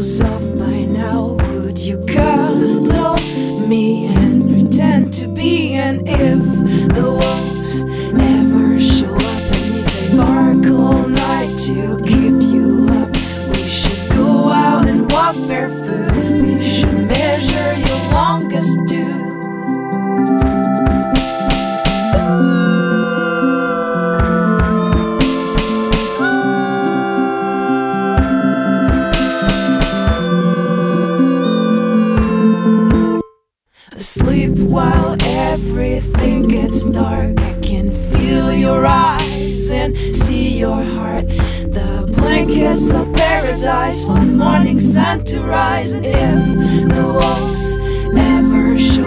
so. rise and see your heart. The blankets of paradise for the morning sun to rise. And if the wolves ever show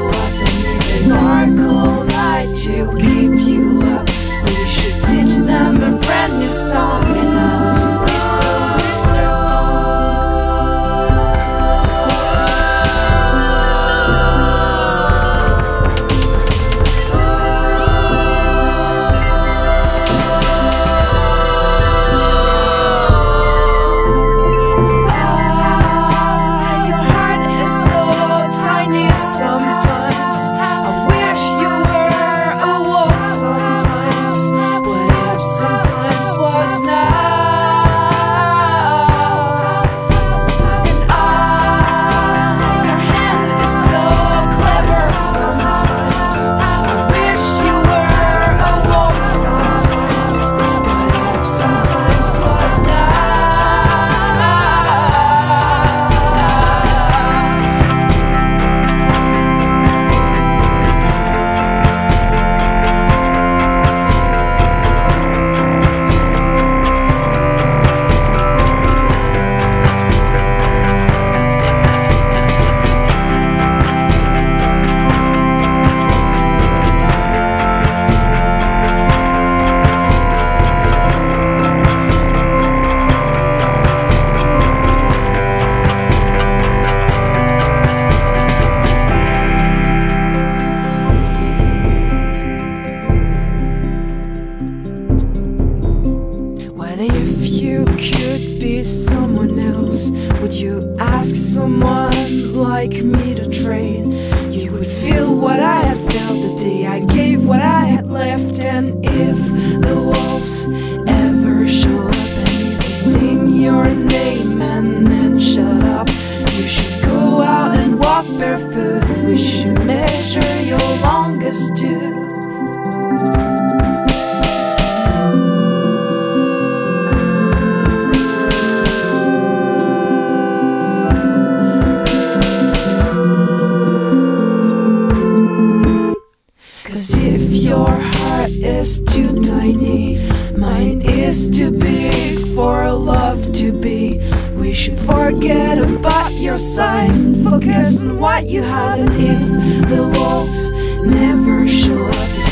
someone like me to trade You would feel what I had felt the day I gave what I had left. And if the wolves should forget about your size and focus on what you have. And if the wolves never show up,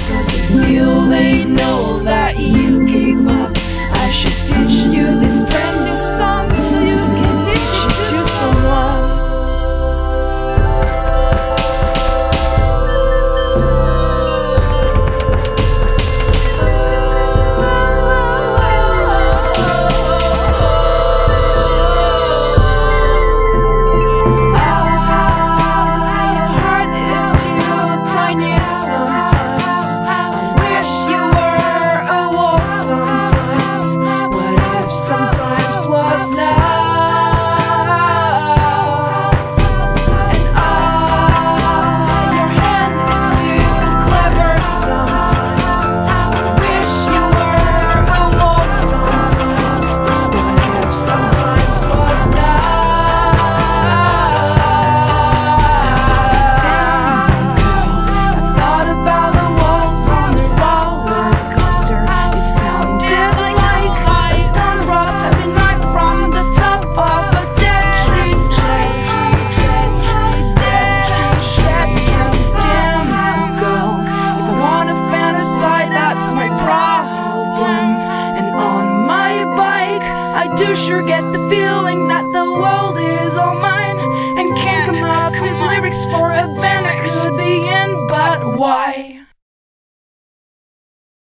feel